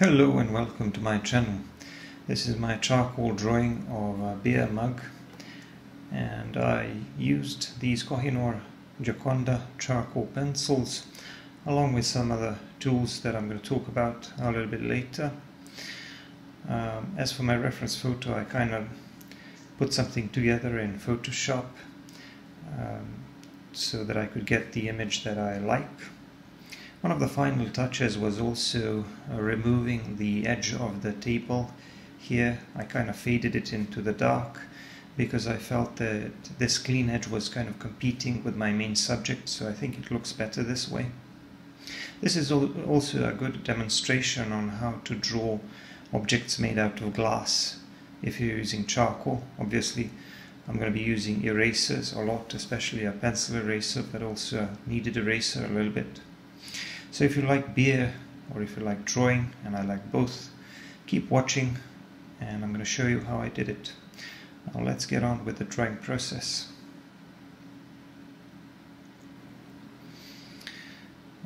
Hello and welcome to my channel. This is my charcoal drawing of a beer mug and I used these Kohinoor Gioconda charcoal pencils along with some other tools that I'm going to talk about a little bit later. Um, as for my reference photo I kind of put something together in Photoshop um, so that I could get the image that I like. One of the final touches was also uh, removing the edge of the table here. I kind of faded it into the dark because I felt that this clean edge was kind of competing with my main subject, so I think it looks better this way. This is also a good demonstration on how to draw objects made out of glass if you're using charcoal. Obviously, I'm going to be using erasers a lot, especially a pencil eraser, but also a kneaded eraser a little bit. So if you like beer or if you like drawing, and I like both, keep watching and I'm going to show you how I did it. Now let's get on with the drawing process.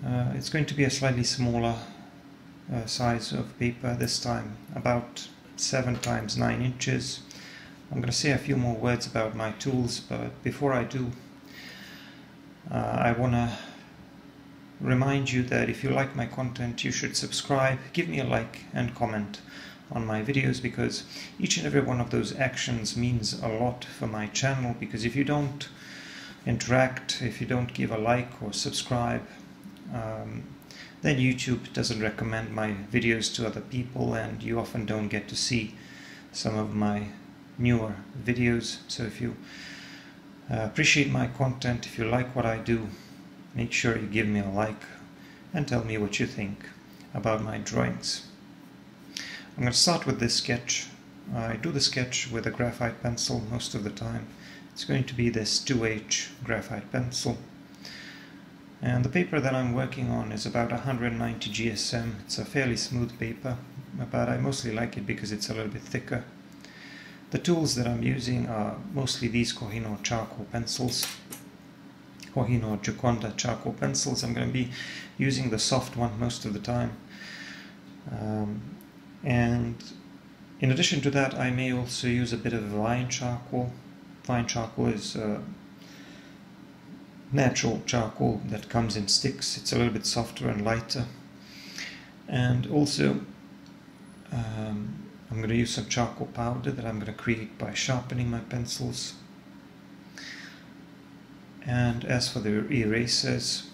Uh, it's going to be a slightly smaller uh, size of paper this time, about 7 times 9 inches. I'm going to say a few more words about my tools, but before I do, uh, I want to remind you that if you like my content, you should subscribe, give me a like and comment on my videos because each and every one of those actions means a lot for my channel because if you don't interact, if you don't give a like or subscribe, um, then YouTube doesn't recommend my videos to other people and you often don't get to see some of my newer videos. So if you uh, appreciate my content, if you like what I do, make sure you give me a like and tell me what you think about my drawings. I'm going to start with this sketch. I do the sketch with a graphite pencil most of the time. It's going to be this 2H graphite pencil. And the paper that I'm working on is about 190 GSM. It's a fairly smooth paper, but I mostly like it because it's a little bit thicker. The tools that I'm using are mostly these Kohinoor charcoal pencils. Kohinoor Gioconda charcoal pencils. I'm going to be using the soft one most of the time. Um, and in addition to that, I may also use a bit of vine charcoal. Vine charcoal is uh, natural charcoal that comes in sticks. It's a little bit softer and lighter. And also, um, I'm going to use some charcoal powder that I'm going to create by sharpening my pencils. And as for the erasers,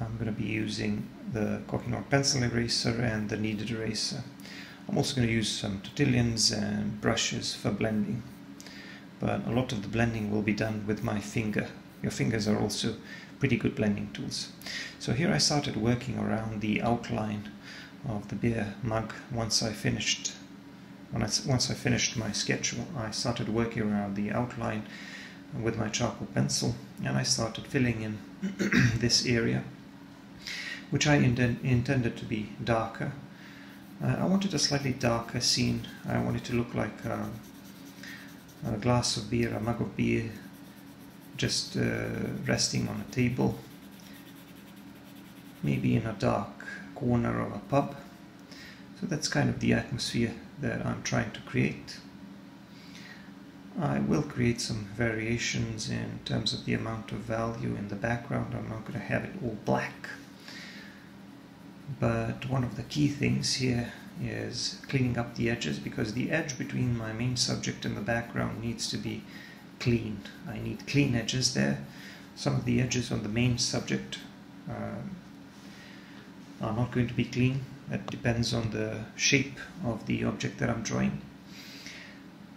I'm going to be using the Kohinoor pencil eraser and the kneaded eraser. I'm also going to use some tortillons and brushes for blending. But a lot of the blending will be done with my finger. Your fingers are also pretty good blending tools. So here I started working around the outline of the beer mug once I finished I, once I finished my sketch I started working around the outline with my charcoal pencil and I started filling in this area which I intended to be darker. Uh, I wanted a slightly darker scene. I wanted to look like a, a glass of beer, a mug of beer, just uh, resting on a table, maybe in a dark corner of a pub. So that's kind of the atmosphere that I'm trying to create. I will create some variations in terms of the amount of value in the background. I'm not going to have it all black. But one of the key things here is cleaning up the edges because the edge between my main subject and the background needs to be cleaned. I need clean edges there. Some of the edges on the main subject uh, are not going to be clean. That depends on the shape of the object that I'm drawing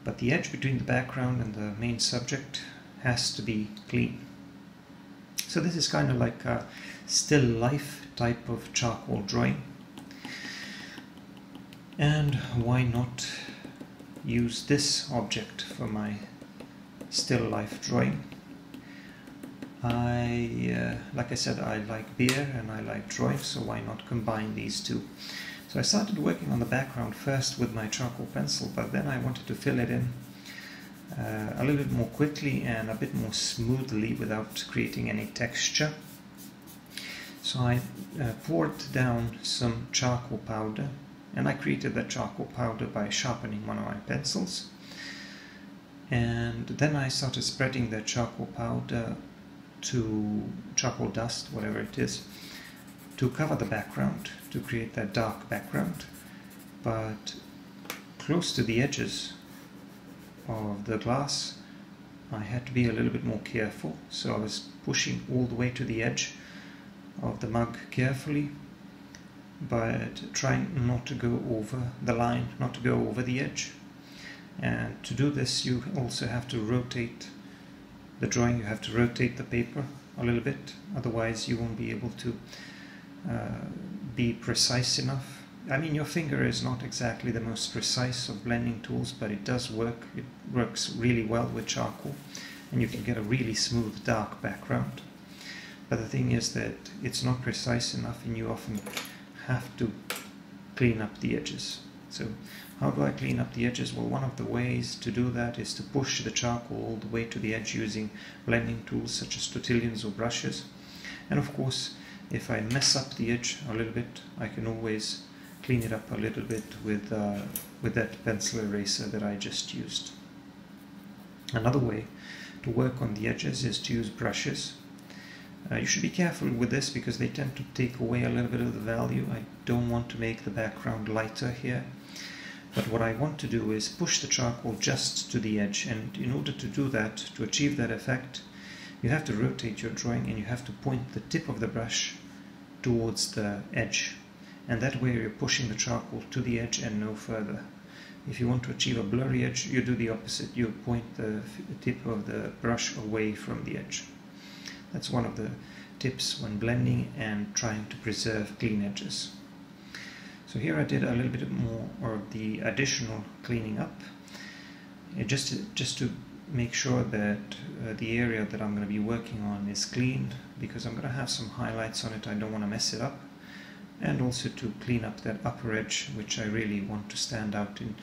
but the edge between the background and the main subject has to be clean. So this is kind of like a still life type of charcoal drawing. And why not use this object for my still life drawing? I, uh, like I said, I like beer and I like drawing, so why not combine these two? So I started working on the background first with my charcoal pencil, but then I wanted to fill it in uh, a little bit more quickly and a bit more smoothly without creating any texture. So I uh, poured down some charcoal powder and I created that charcoal powder by sharpening one of my pencils and then I started spreading that charcoal powder to charcoal dust, whatever it is, to cover the background, to create that dark background. But close to the edges of the glass I had to be a little bit more careful. So I was pushing all the way to the edge of the mug carefully but trying not to go over the line, not to go over the edge. And to do this you also have to rotate the drawing, you have to rotate the paper a little bit. Otherwise you won't be able to uh, be precise enough I mean, your finger is not exactly the most precise of blending tools, but it does work. It works really well with charcoal, and you can get a really smooth, dark background. But the thing is that it's not precise enough, and you often have to clean up the edges. So, how do I clean up the edges? Well, one of the ways to do that is to push the charcoal all the way to the edge using blending tools such as tortillons or brushes. And of course, if I mess up the edge a little bit, I can always clean it up a little bit with, uh, with that pencil eraser that I just used. Another way to work on the edges is to use brushes. Uh, you should be careful with this because they tend to take away a little bit of the value. I don't want to make the background lighter here. But what I want to do is push the charcoal just to the edge and in order to do that, to achieve that effect, you have to rotate your drawing and you have to point the tip of the brush towards the edge and that way you're pushing the charcoal to the edge and no further. If you want to achieve a blurry edge, you do the opposite. You point the tip of the brush away from the edge. That's one of the tips when blending and trying to preserve clean edges. So here I did a little bit more of the additional cleaning up, just to, just to make sure that uh, the area that I'm going to be working on is clean because I'm going to have some highlights on it. I don't want to mess it up and also to clean up that upper edge which I really want to stand out in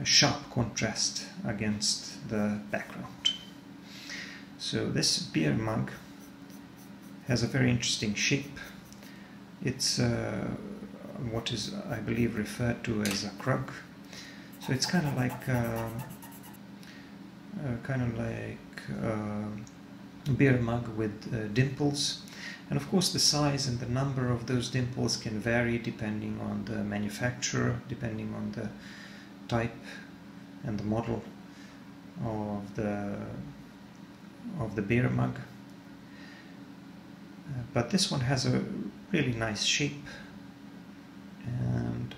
a sharp contrast against the background. So this beer mug has a very interesting shape. It's uh, what is I believe referred to as a krug. So it's kind of like uh, kind of like uh, beer mug with uh, dimples and of course the size and the number of those dimples can vary depending on the manufacturer, depending on the type and the model of the of the beer mug. Uh, but this one has a really nice shape and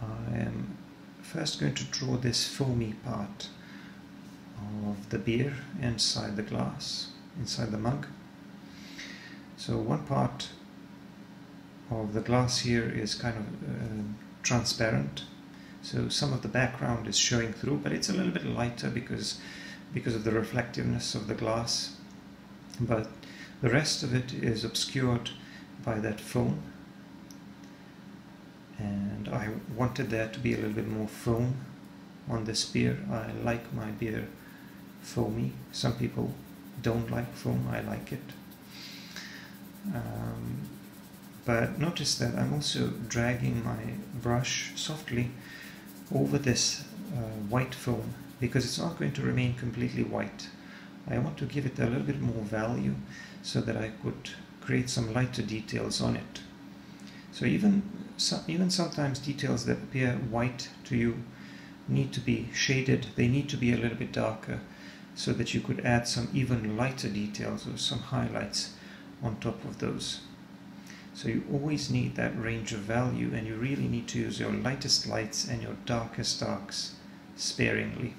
I am first going to draw this foamy part of the beer inside the glass inside the mug. So one part of the glass here is kind of uh, transparent. So some of the background is showing through but it's a little bit lighter because because of the reflectiveness of the glass. But the rest of it is obscured by that foam and I wanted there to be a little bit more foam on this beer I like my beer foamy some people don't like foam, I like it. Um, but notice that I'm also dragging my brush softly over this uh, white foam because it's not going to remain completely white. I want to give it a little bit more value so that I could create some lighter details on it. So even, so, even sometimes details that appear white to you need to be shaded, they need to be a little bit darker so that you could add some even lighter details or some highlights on top of those. So you always need that range of value and you really need to use your lightest lights and your darkest darks sparingly.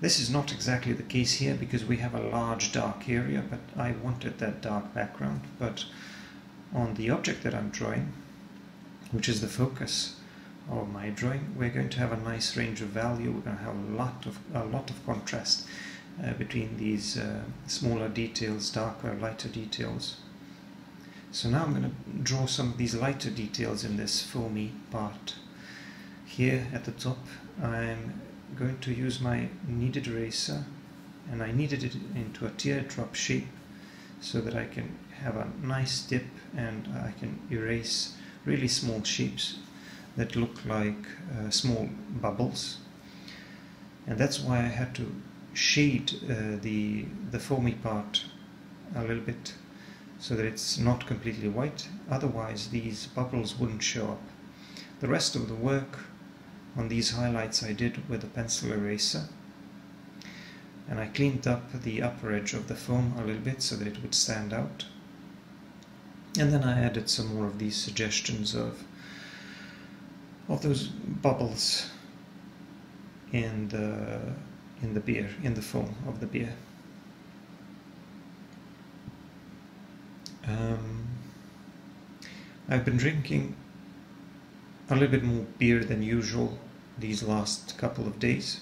This is not exactly the case here because we have a large dark area but I wanted that dark background but on the object that I'm drawing which is the focus of my drawing, we're going to have a nice range of value. We're going to have a lot of a lot of contrast uh, between these uh, smaller details, darker, lighter details. So now I'm going to draw some of these lighter details in this foamy part. Here at the top, I'm going to use my kneaded eraser, and I kneaded it into a teardrop shape so that I can have a nice dip and I can erase really small shapes that look like uh, small bubbles. And that's why I had to shade uh, the the foamy part a little bit so that it's not completely white. Otherwise these bubbles wouldn't show up. The rest of the work on these highlights I did with a pencil eraser. And I cleaned up the upper edge of the foam a little bit so that it would stand out and then I added some more of these suggestions of of those bubbles in the in the beer in the foam of the beer. Um, I've been drinking a little bit more beer than usual these last couple of days.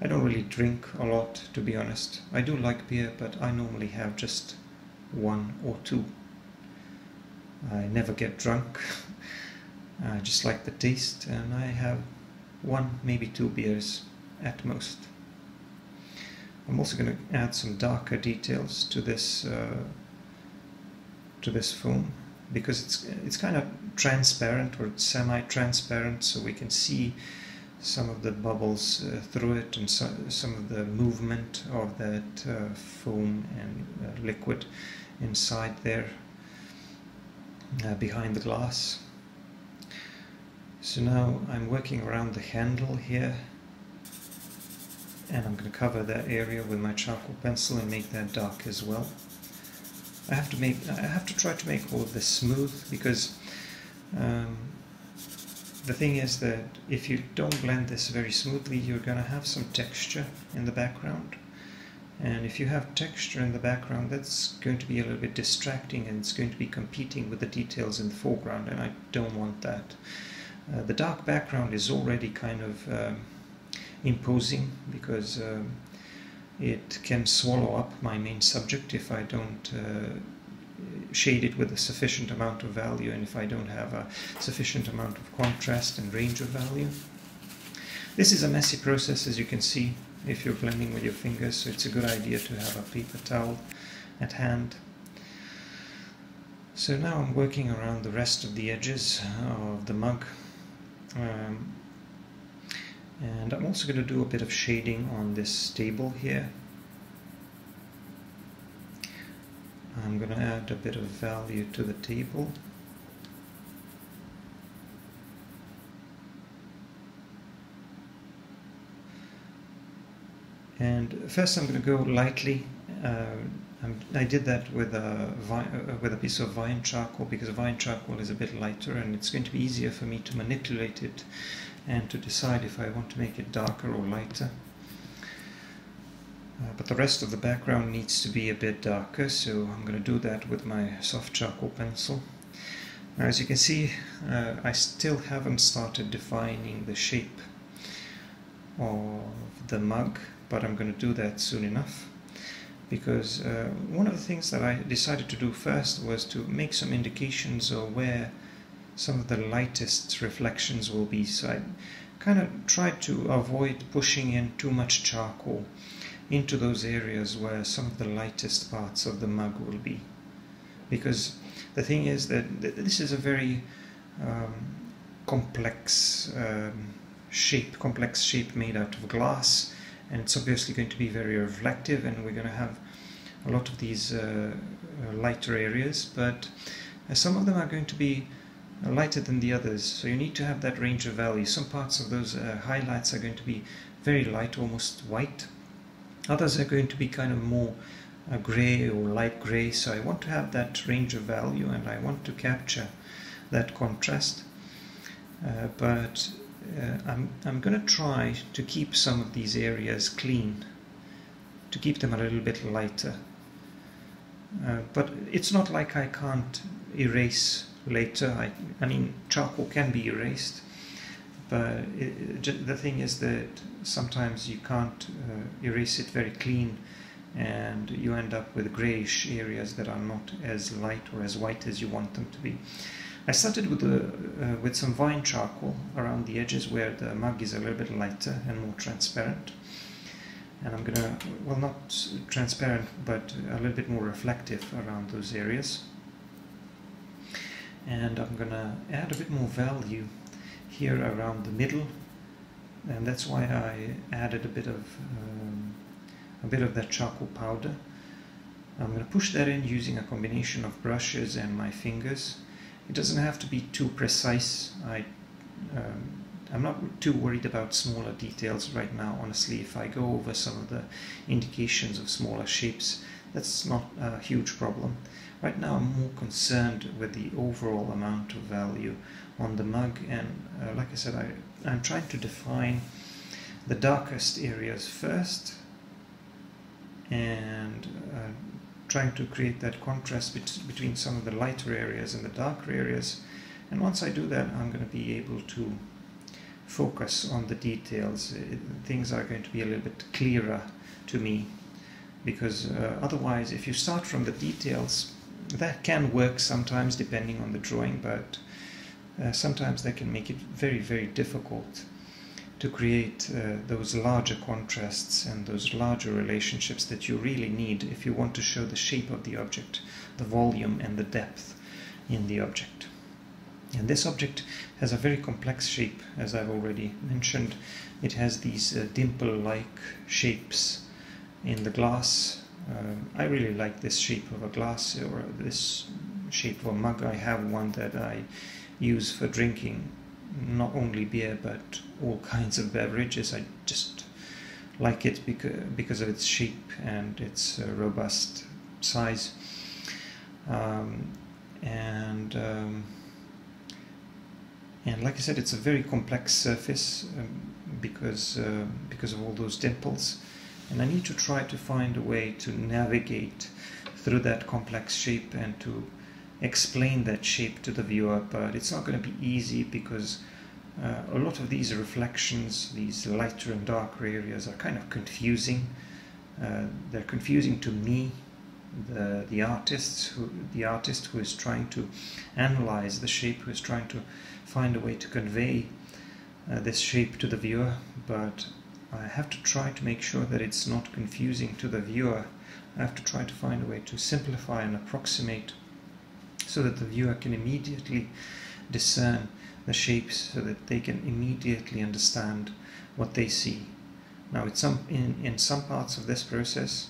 I don't really drink a lot to be honest. I do like beer but I normally have just one or two I never get drunk. I just like the taste and I have one, maybe two beers at most. I'm also going to add some darker details to this uh, to this foam because it's it's kind of transparent or semi-transparent so we can see some of the bubbles uh, through it and so, some of the movement of that uh, foam and uh, liquid inside there uh, behind the glass. So now I'm working around the handle here and I'm going to cover that area with my charcoal pencil and make that dark as well. I have to make I have to try to make all of this smooth because um, the thing is that if you don't blend this very smoothly you're going to have some texture in the background and if you have texture in the background, that's going to be a little bit distracting and it's going to be competing with the details in the foreground, and I don't want that. Uh, the dark background is already kind of um, imposing because um, it can swallow up my main subject if I don't uh, shade it with a sufficient amount of value and if I don't have a sufficient amount of contrast and range of value. This is a messy process as you can see if you're blending with your fingers, so it's a good idea to have a paper towel at hand. So now I'm working around the rest of the edges of the mug. Um, and I'm also going to do a bit of shading on this table here. I'm going to add a bit of value to the table. And first I'm going to go lightly. Uh, i did that with a, uh, with a piece of vine charcoal because vine charcoal is a bit lighter and it's going to be easier for me to manipulate it and to decide if I want to make it darker or lighter. Uh, but the rest of the background needs to be a bit darker so I'm going to do that with my soft charcoal pencil. Now as you can see uh, I still haven't started defining the shape of the mug but I'm going to do that soon enough. Because uh, one of the things that I decided to do first was to make some indications of where some of the lightest reflections will be. So I kind of tried to avoid pushing in too much charcoal into those areas where some of the lightest parts of the mug will be. Because the thing is that this is a very um, complex um, shape complex shape made out of glass. And it's obviously going to be very reflective and we're going to have a lot of these uh, uh, lighter areas. But uh, some of them are going to be uh, lighter than the others. So you need to have that range of value some parts of those uh, highlights are going to be very light almost white. Others are going to be kind of more uh, gray or light gray. So I want to have that range of value and I want to capture that contrast. But uh, I'm, I'm going to try to keep some of these areas clean, to keep them a little bit lighter. Uh, but it's not like I can't erase later. I, I mean, charcoal can be erased, but it, the thing is that sometimes you can't uh, erase it very clean and you end up with grayish areas that are not as light or as white as you want them to be. I started with, uh, with some vine charcoal around the edges where the mug is a little bit lighter and more transparent. and I'm gonna, well not transparent, but a little bit more reflective around those areas. And I'm gonna add a bit more value here around the middle, and that's why I added a bit of um, a bit of that charcoal powder. I'm going to push that in using a combination of brushes and my fingers. It doesn't have to be too precise. I um, I'm not too worried about smaller details right now, honestly. If I go over some of the indications of smaller shapes, that's not a huge problem. Right now I'm more concerned with the overall amount of value on the mug and uh, like I said, I, I'm trying to define the darkest areas first and uh, trying to create that contrast bet between some of the lighter areas and the darker areas. And once I do that I'm going to be able to focus on the details. It, things are going to be a little bit clearer to me. Because uh, otherwise if you start from the details that can work sometimes depending on the drawing but uh, sometimes that can make it very very difficult to create uh, those larger contrasts and those larger relationships that you really need if you want to show the shape of the object, the volume and the depth in the object. And this object has a very complex shape, as I've already mentioned. It has these uh, dimple-like shapes in the glass. Um, I really like this shape of a glass or this shape of a mug. I have one that I use for drinking not only beer but all kinds of beverages. I just like it because, because of its shape and its uh, robust size. Um, and um, and like I said, it's a very complex surface um, because, uh, because of all those dimples. And I need to try to find a way to navigate through that complex shape and to explain that shape to the viewer, but it's not going to be easy because uh, a lot of these reflections, these lighter and darker areas are kind of confusing. Uh, they're confusing to me the the artists who the artist who is trying to analyze the shape, who is trying to find a way to convey uh, this shape to the viewer, but I have to try to make sure that it's not confusing to the viewer. I have to try to find a way to simplify and approximate so that the viewer can immediately discern the shapes so that they can immediately understand what they see. Now, it's some, in, in some parts of this process,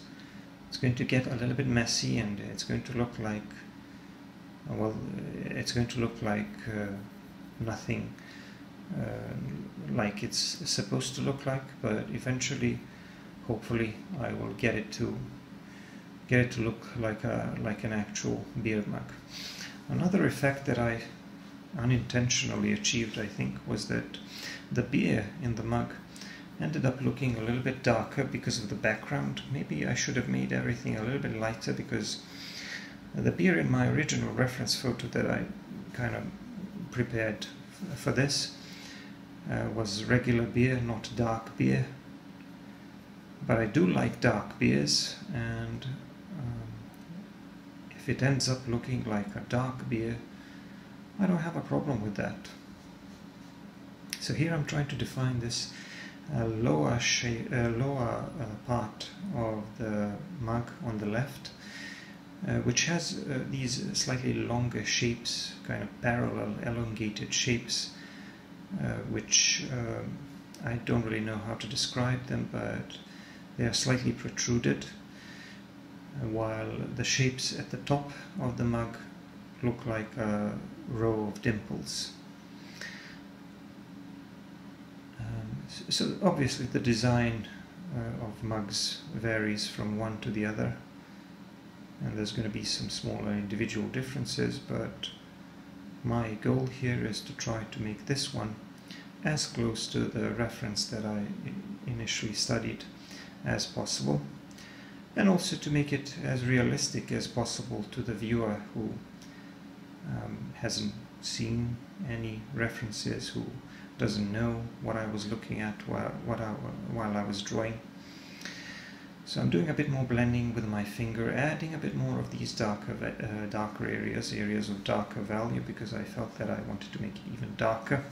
it's going to get a little bit messy and it's going to look like well it's going to look like uh, nothing uh, like it's supposed to look like but eventually hopefully I will get it to get it to look like a like an actual beer mug another effect that I unintentionally achieved I think was that the beer in the mug ended up looking a little bit darker because of the background. Maybe I should have made everything a little bit lighter because the beer in my original reference photo that I kind of prepared for this uh, was regular beer, not dark beer. But I do like dark beers and if it ends up looking like a dark beer, I don't have a problem with that. So here I'm trying to define this a lower, shape, uh, lower uh, part of the mug on the left, uh, which has uh, these slightly longer shapes, kind of parallel, elongated shapes, uh, which um, I don't really know how to describe them, but they are slightly protruded, uh, while the shapes at the top of the mug look like a row of dimples. so obviously the design uh, of mugs varies from one to the other and there's going to be some smaller individual differences but my goal here is to try to make this one as close to the reference that I initially studied as possible and also to make it as realistic as possible to the viewer who um, hasn't seen any references, who doesn't know what I was looking at while, what I, while I was drawing. So I'm doing a bit more blending with my finger, adding a bit more of these darker, uh, darker areas, areas of darker value, because I felt that I wanted to make it even darker.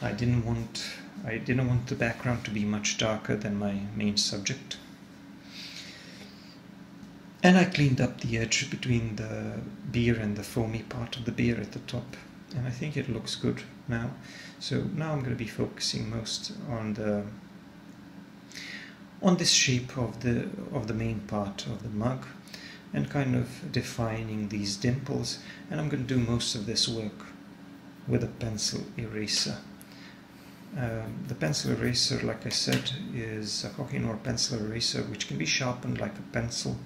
I didn't want I didn't want the background to be much darker than my main subject. And I cleaned up the edge between the beer and the foamy part of the beer at the top. And I think it looks good now. So now I'm going to be focusing most on the on this shape of the of the main part of the mug and kind of defining these dimples and I'm going to do most of this work with a pencil eraser. Um, the pencil eraser, like I said, is a Kohinoor pencil eraser which can be sharpened like a pencil.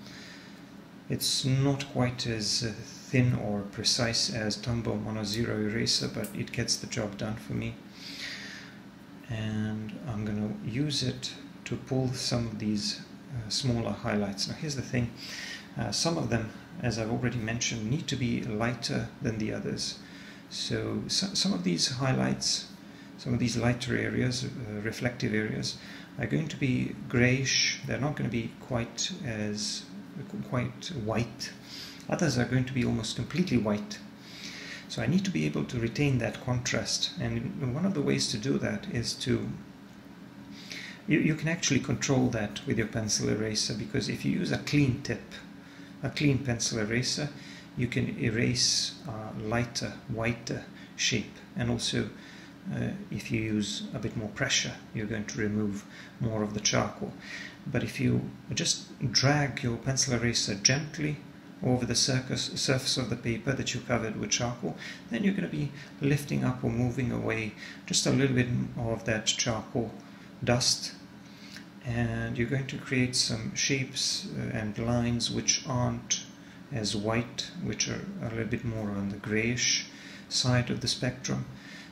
It's not quite as uh, thin or precise as Tombow Mono Zero eraser, but it gets the job done for me. And I'm going to use it to pull some of these uh, smaller highlights. Now here's the thing, uh, some of them, as I've already mentioned, need to be lighter than the others. So, so some of these highlights some of these lighter areas, uh, reflective areas, are going to be grayish. They're not going to be quite as quite white. Others are going to be almost completely white. So I need to be able to retain that contrast. And one of the ways to do that is to you, you can actually control that with your pencil eraser because if you use a clean tip, a clean pencil eraser, you can erase a lighter, whiter shape and also uh, if you use a bit more pressure you're going to remove more of the charcoal but if you just drag your pencil eraser gently over the surface, surface of the paper that you covered with charcoal then you're going to be lifting up or moving away just a little bit of that charcoal dust. And you're going to create some shapes uh, and lines which aren't as white which are a little bit more on the grayish side of the spectrum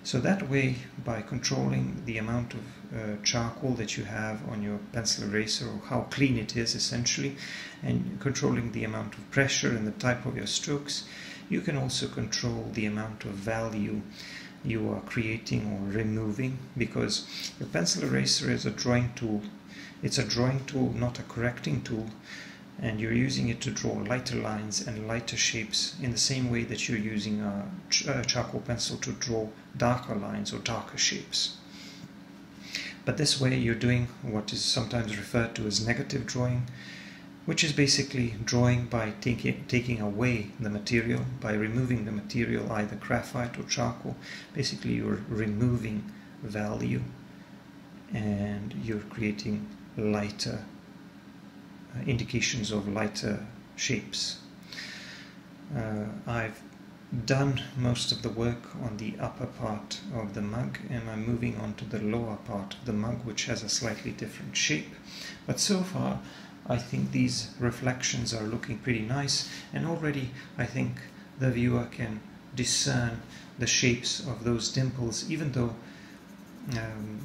so that way, by controlling the amount of uh, charcoal that you have on your pencil eraser or how clean it is essentially, and controlling the amount of pressure and the type of your strokes, you can also control the amount of value you are creating or removing because your pencil eraser is a drawing tool. It's a drawing tool, not a correcting tool and you're using it to draw lighter lines and lighter shapes in the same way that you're using a, ch a charcoal pencil to draw darker lines or darker shapes. But this way you're doing what is sometimes referred to as negative drawing, which is basically drawing by taking, taking away the material, by removing the material, either graphite or charcoal. Basically you're removing value and you're creating lighter indications of lighter shapes. Uh, I've done most of the work on the upper part of the mug and I'm moving on to the lower part of the mug which has a slightly different shape but so far I think these reflections are looking pretty nice and already I think the viewer can discern the shapes of those dimples even though um,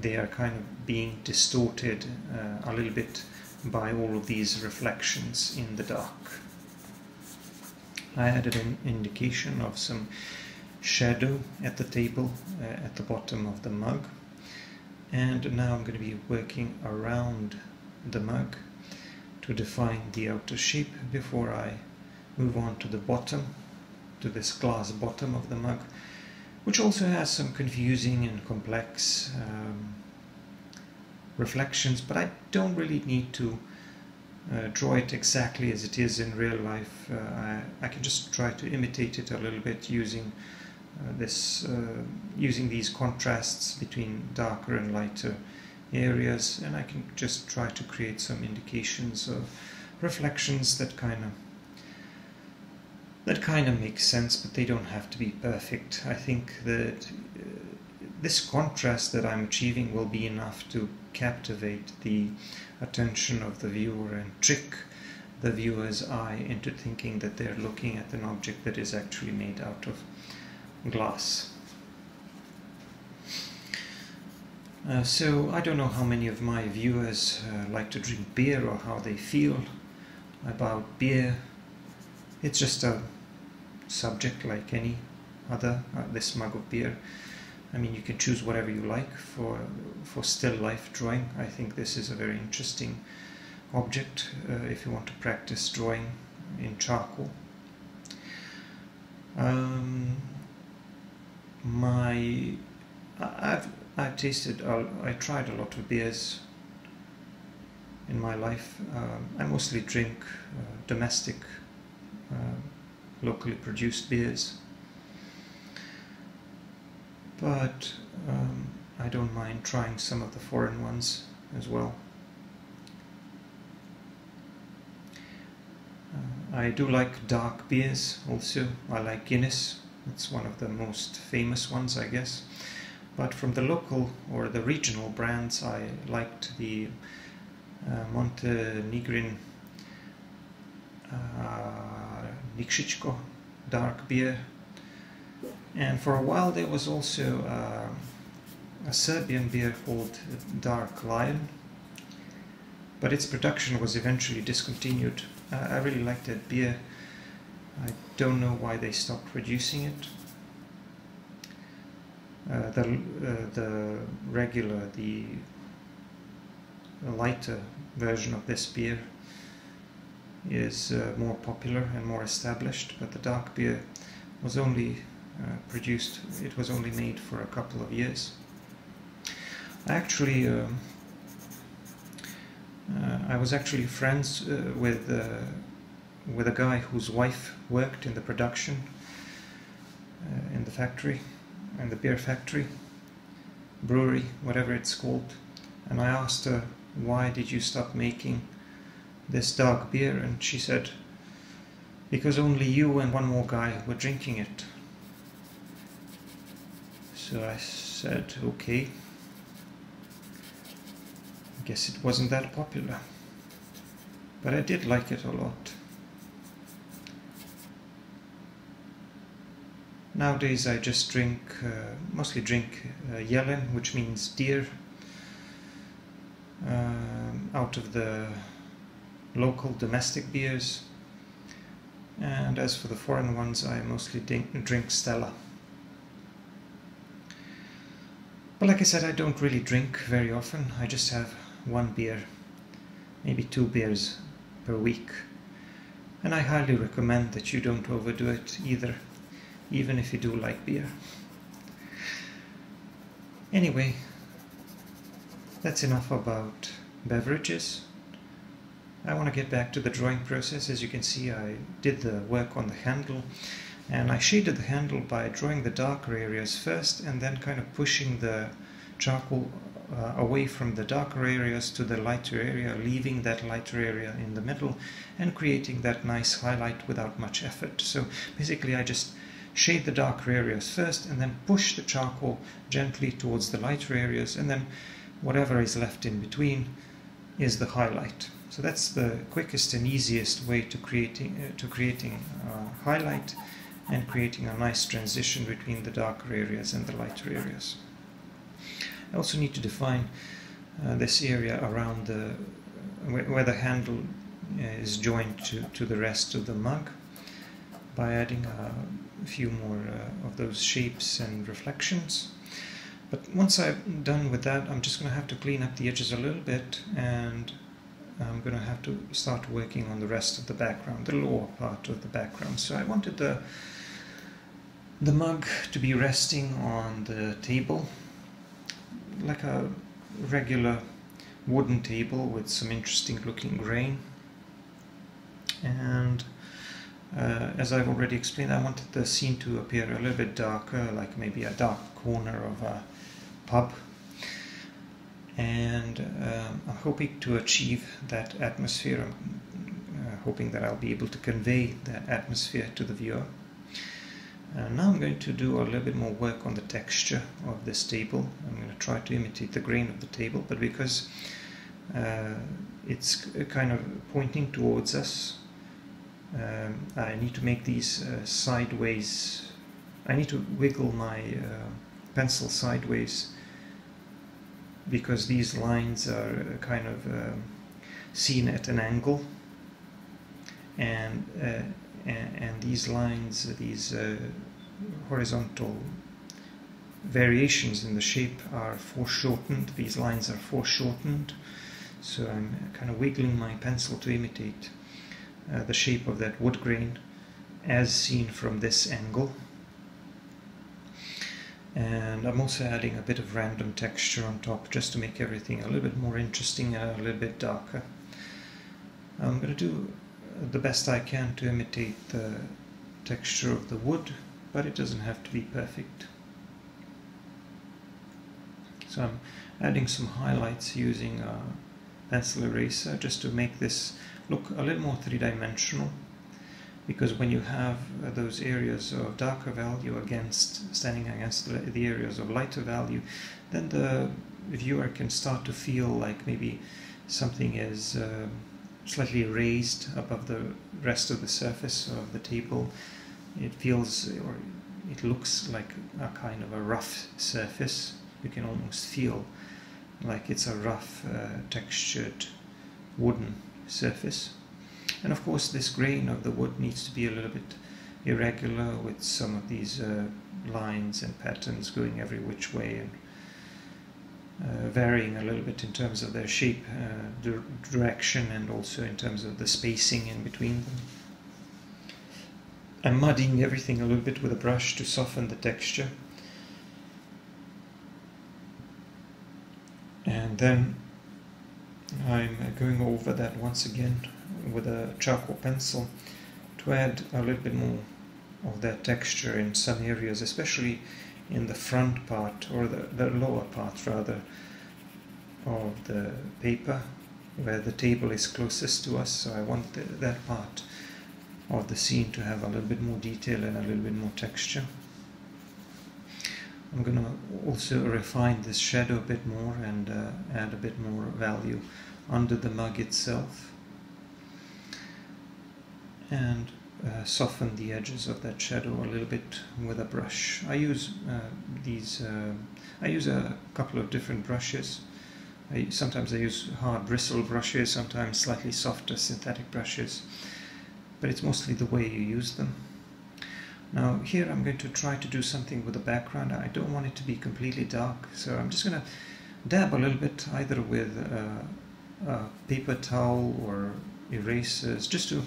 they are kind of being distorted uh, a little bit by all of these reflections in the dark. I added an indication of some shadow at the table uh, at the bottom of the mug and now I'm going to be working around the mug to define the outer shape before I move on to the bottom to this glass bottom of the mug which also has some confusing and complex um, reflections, but I don't really need to uh, draw it exactly as it is in real life. Uh, I, I, can just try to imitate it a little bit using uh, this, uh, using these contrasts between darker and lighter areas, and I can just try to create some indications of reflections that kind of that kind of makes sense, but they don't have to be perfect. I think that uh, this contrast that I'm achieving will be enough to captivate the attention of the viewer and trick the viewer's eye into thinking that they're looking at an object that is actually made out of glass. Uh, so I don't know how many of my viewers uh, like to drink beer or how they feel about beer. It's just a subject like any other, uh, this mug of beer. I mean, you can choose whatever you like for, for still life drawing. I think this is a very interesting object uh, if you want to practice drawing in charcoal. Um, my, I, have I tasted, I tried a lot of beers in my life. Um, I mostly drink uh, domestic, uh, locally produced beers. But um, I don't mind trying some of the foreign ones as well. Uh, I do like dark beers also. I like Guinness. It's one of the most famous ones, I guess. But from the local or the regional brands, I liked the uh, Montenegrin uh, Nikšićko dark beer. And for a while there was also uh, a Serbian beer called Dark Lion, but its production was eventually discontinued. Uh, I really liked that beer. I don't know why they stopped producing it. Uh, the uh, the regular the lighter version of this beer is uh, more popular and more established, but the dark beer was only uh, produced. It was only made for a couple of years. Actually, um, uh, I was actually friends uh, with with a guy whose wife worked in the production in the factory in the beer factory, brewery, whatever it's called. And I asked her, why did you stop making this dark beer? And she said, because only you and one more guy were drinking it. So I said, okay. I guess it wasn't that popular. But I did like it a lot. Nowadays I just drink, uh, mostly drink uh, Jelen, which means deer, um, out of the local domestic beers. And as for the foreign ones, I mostly drink Stella. But like I said, I don't really drink very often. I just have one beer, maybe two beers per week. And I highly recommend that you don't overdo it either even if you do like beer. Anyway, that's enough about beverages. I want to get back to the drawing process. As you can see, I did the work on the handle and I shaded the handle by drawing the darker areas first and then kind of pushing the charcoal uh, away from the darker areas to the lighter area, leaving that lighter area in the middle and creating that nice highlight without much effort. So basically I just shade the darker areas first and then push the charcoal gently towards the lighter areas and then whatever is left in between is the highlight. So that's the quickest and easiest way to creating uh, to creating a highlight and creating a nice transition between the darker areas and the lighter areas. I also need to define uh, this area around the where, the handle is joined to, to the rest of the mug by adding a few more uh, of those shapes and reflections. But once I'm done with that, I'm just going to have to clean up the edges a little bit and I'm going to have to start working on the rest of the background, the lower part of the background. So I wanted the, the mug to be resting on the table, like a regular wooden table with some interesting looking grain. And uh, as I've already explained, I wanted the scene to appear a little bit darker, like maybe a dark corner of a pub. And um, I'm hoping to achieve that atmosphere. I'm uh, hoping that I'll be able to convey that atmosphere to the viewer. Uh, now I'm going to do a little bit more work on the texture of this table. I'm going to try to imitate the grain of the table, but because uh, it's kind of pointing towards us, um, I need to make these uh, sideways I need to wiggle my uh, pencil sideways because these lines are kind of um, seen at an angle and, uh, and, and these lines these uh, horizontal variations in the shape are foreshortened these lines are foreshortened so I'm kind of wiggling my pencil to imitate uh, the shape of that wood grain as seen from this angle. and I'm also adding a bit of random texture on top just to make everything a little bit more interesting and a little bit darker. I'm going to do the best I can to imitate the texture of the wood but it doesn't have to be perfect. So I'm adding some highlights using a pencil eraser just to make this look a little more three-dimensional because when you have uh, those areas of darker value against standing against the, the, areas of lighter value then the viewer can start to feel like maybe something is uh, slightly raised above the rest of the surface of the table it feels or it looks like a kind of a rough surface you can almost feel like it's a rough uh, textured wooden surface and of course this grain of the wood needs to be a little bit irregular with some of these uh, lines and patterns going every which way and uh, varying a little bit in terms of their shape, uh, direction and also in terms of the spacing in between them. I'm muddying everything a little bit with a brush to soften the texture. And then I'm going over that once again with a charcoal pencil to add a little bit more of that texture in some areas, especially in the front part or the, the lower part rather of the paper where the table is closest to us. So I want the, that part of the scene to have a little bit more detail and a little bit more texture. I'm going to also refine this shadow a bit more and uh, add a bit more value under the mug itself and uh, soften the edges of that shadow a little bit with a brush. I use uh, these, uh, I use a couple of different brushes. I, sometimes I use hard bristle brushes, sometimes slightly softer synthetic brushes, but it's mostly the way you use them. Now here I'm going to try to do something with the background. I don't want it to be completely dark, so I'm just going to dab a little bit either with uh, a paper towel or erasers just to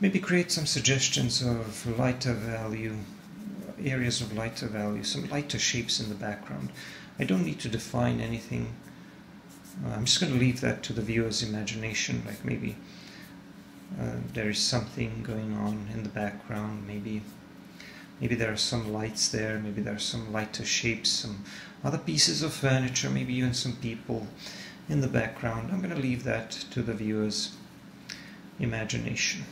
maybe create some suggestions of lighter value, areas of lighter value, some lighter shapes in the background. I don't need to define anything. I'm just going to leave that to the viewer's imagination, like maybe uh, there is something going on in the background, maybe maybe there are some lights there, maybe there are some lighter shapes, some other pieces of furniture, maybe even some people in the background. I'm going to leave that to the viewer's imagination.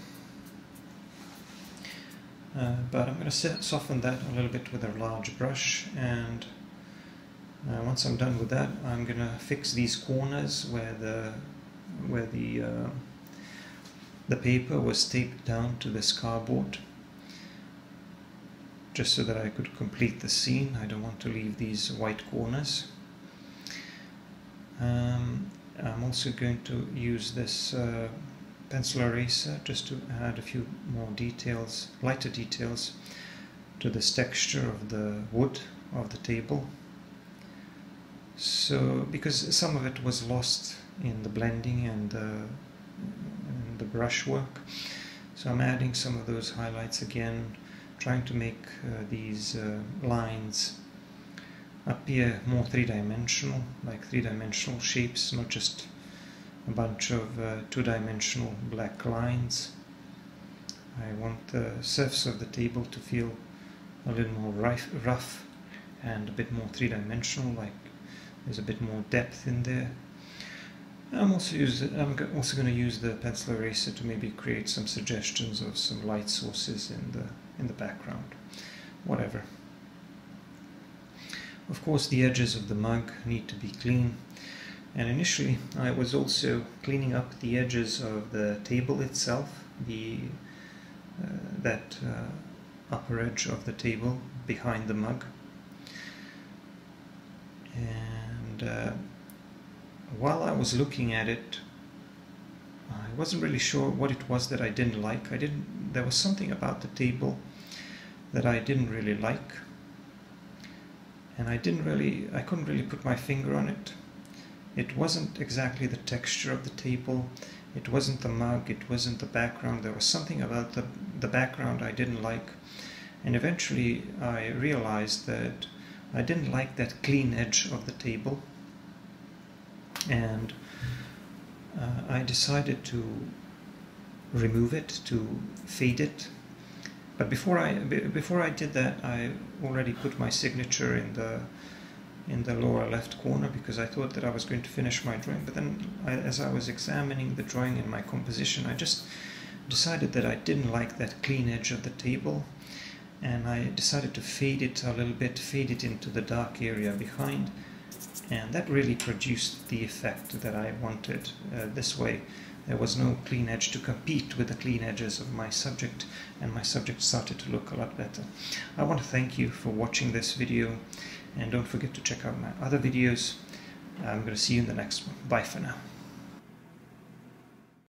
Uh, but I'm going to soften that a little bit with a large brush and uh, once I'm done with that I'm going to fix these corners where the where the uh, the paper was taped down to this cardboard just so that I could complete the scene I don't want to leave these white corners um, I'm also going to use this uh, pencil eraser just to add a few more details, lighter details to this texture of the wood of the table. So, because some of it was lost in the blending and, uh, and the brushwork, so I'm adding some of those highlights again, trying to make uh, these uh, lines appear more three-dimensional, like three-dimensional shapes, not just a bunch of uh, two-dimensional black lines. I want the surface of the table to feel a little more rough, rough and a bit more three-dimensional, like there's a bit more depth in there. I'm also use I'm also going to use the pencil eraser to maybe create some suggestions of some light sources in the in the background, whatever. Of course, the edges of the mug need to be clean and initially I was also cleaning up the edges of the table itself, the uh, that uh, upper edge of the table behind the mug. And uh, while I was looking at it, I wasn't really sure what it was that I didn't like. I didn't. There was something about the table that I didn't really like, and I didn't really. I couldn't really put my finger on it. It wasn't exactly the texture of the table, it wasn't the mug, it wasn't the background. There was something about the, the background I didn't like. And eventually I realized that I didn't like that clean edge of the table and uh, I decided to remove it, to fade it. But before I before I did that, I already put my signature in the in the lower left corner because I thought that I was going to finish my drawing. But then, I, as I was examining the drawing and my composition, I just decided that I didn't like that clean edge of the table, and I decided to fade it a little bit, fade it into the dark area behind, and that really produced the effect that I wanted uh, this way. There was no clean edge to compete with the clean edges of my subject and my subject started to look a lot better. I want to thank you for watching this video and don't forget to check out my other videos. I'm going to see you in the next one. Bye for now.